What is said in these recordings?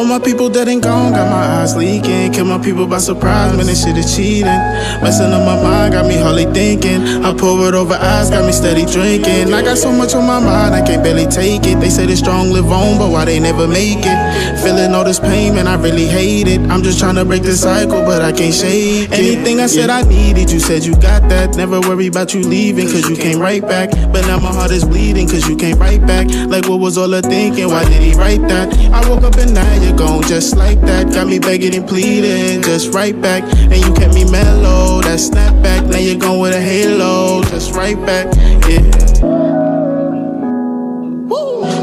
All my people dead and gone, got my eyes leaking. Kill my people by surprise, man, this shit is cheating. Messing up my mind, got me hardly thinking. I pour it over eyes, got me steady drinking. I got so much on my mind, I can't barely take it. They say the strong live on, but why they never make it? Feeling all this pain, man, I really hate it. I'm just trying to break the cycle, but I can't shake it. Anything I said I needed, you said you got that. Never worry about you leaving, cause you came right back. But now my heart is bleeding, cause you came right back. Like, what was all the thinking? Why did he write that? I woke up and now you're gone just like that. Got me begging and pleading, just right back. And you kept me mellow, that snapback. Now you're gone with a halo, just right back. Yeah.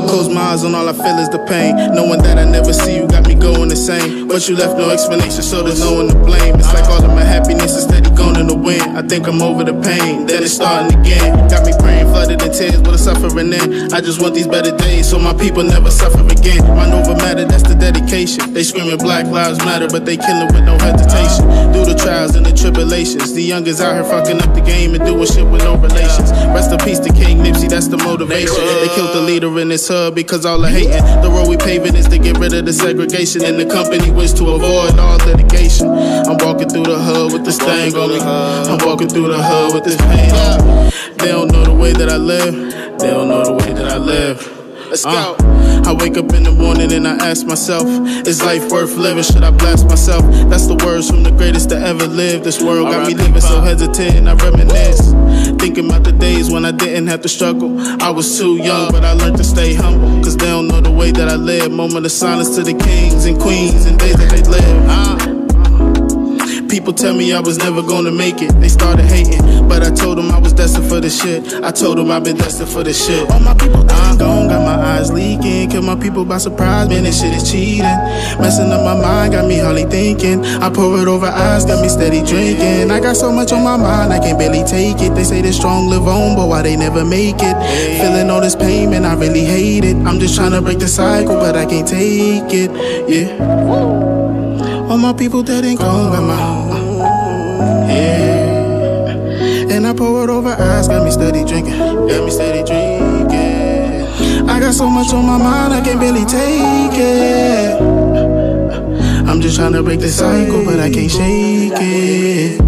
Close my eyes and all I feel is the pain. Knowing that I never see you got me going same. But you left no explanation, so there's no one to blame. It's like all of my happiness is steady gone in the wind. I think I'm over the pain, then it's starting again. Got me praying, flooded in tears, with a suffering in. I just want these better days so my people never suffer again. Mind over dedication. They screaming Black Lives Matter, but they killing with no hesitation. Through the trials and the tribulations, the youngers out here fucking up the game and doing shit with no relations. Rest in peace to King Nipsey, that's the motivation. They killed the leader in this hood because all the hating. The road we paving is to get rid of the segregation, and the company wish to avoid all litigation. I'm walking through the hood with this thing on me. I'm walking through the hood with this pain on me. They don't know the way that I live. They don't know the way that I live. Let's go. I wake up in the morning and I ask myself, is life worth living? Should I blast myself? That's the words from the greatest to ever live. This world got me living so hesitant. I reminisce, thinking about the days when I didn't have to struggle. I was too young, but I learned to stay humble. Cause they don't know the way that I live. Moment of silence to the kings and queens and days that they live. Ah. People tell me I was never gonna make it. They started hating, but I told them I was destined for this shit. I told them I've been destined for this shit. All my people I'm gone, got my eyes leaking. Kill my people by surprise, man, this shit is cheating. Messing up my mind, got me hardly thinking. I pour it over eyes, got me steady drinking. I got so much on my mind, I can barely take it. They say the strong live on, but why they never make it? Feeling all this pain, man, I really hate it. I'm just trying to break the cycle, but I can't take it. Yeah. All my people dead and gone, got my home. yeah. And I pour it over eyes, got me steady drinking, got me steady drinking. I got so much on my mind, I can barely take it. I'm just trying to break the cycle, but I can't shake it.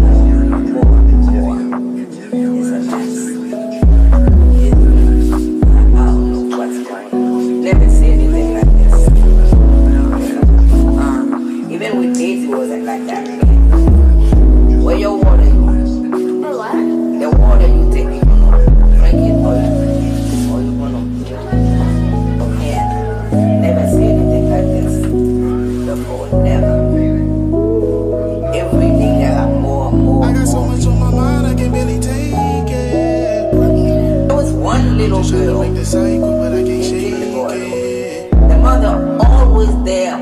Mother always there.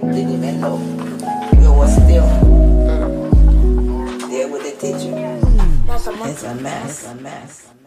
Didn't even know. You were still mm. there with the teacher. That's a monkey. It's a mess. It's a mess.